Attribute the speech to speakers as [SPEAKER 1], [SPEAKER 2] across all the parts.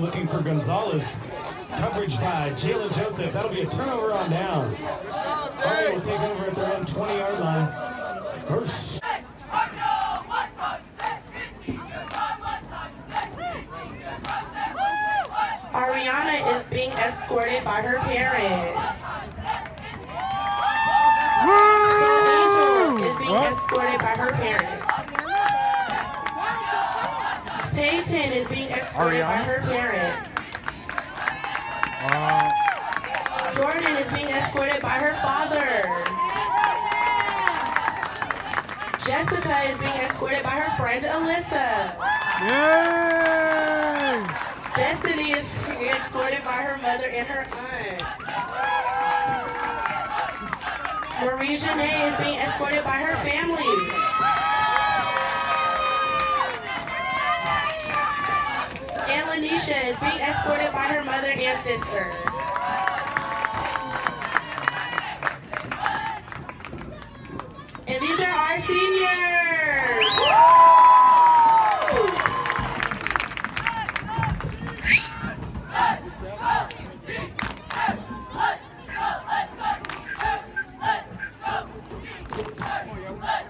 [SPEAKER 1] zone looking for Gonzalez. Coverage by Jalen Joseph. That'll be a turnover on downs. Armijo will take over at their own 20 yard line. First.
[SPEAKER 2] Ariana is being escorted by her parents. Angel is being
[SPEAKER 3] What?
[SPEAKER 2] escorted by her parents. Peyton is being escorted by her parents.
[SPEAKER 3] Uh,
[SPEAKER 2] Jordan is being escorted by her father. Jessica is being escorted by her friend Alyssa.
[SPEAKER 3] yay!
[SPEAKER 2] Destiny is being escorted by her mother and her aunt. Marie Janae is being escorted by her family. And Lanisha is being escorted by her mother and sister. And these are our seniors. Woo!
[SPEAKER 3] Woo!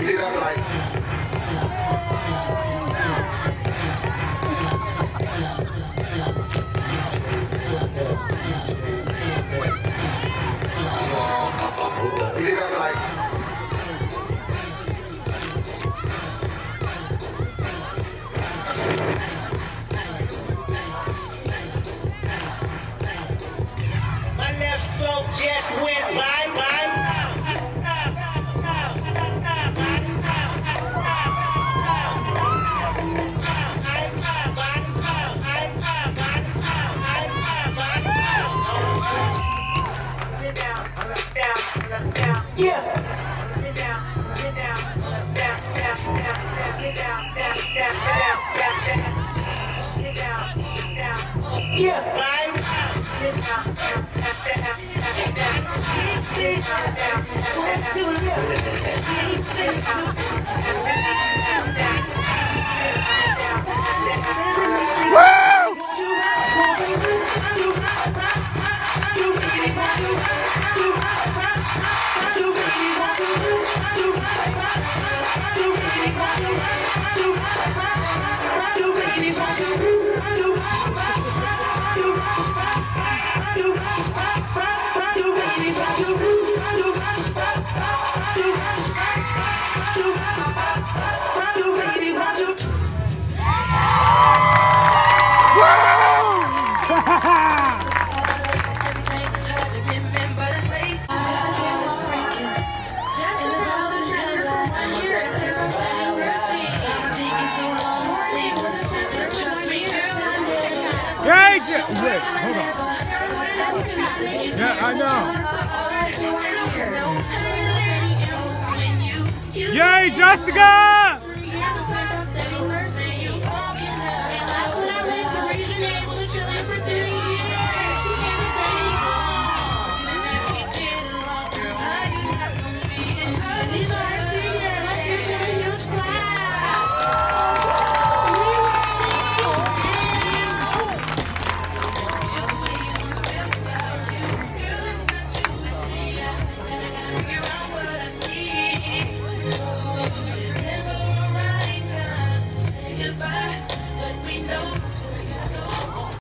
[SPEAKER 4] Get up like.
[SPEAKER 5] Just went by, by. Yeah. Sit down, sit down, down, down, down. Sit down, down, down, down, down, down. Yeah. Right. Sit down, down. Sit
[SPEAKER 3] Yay! Je- Wait, hold on. Yeah, I know. Yay, Jessica!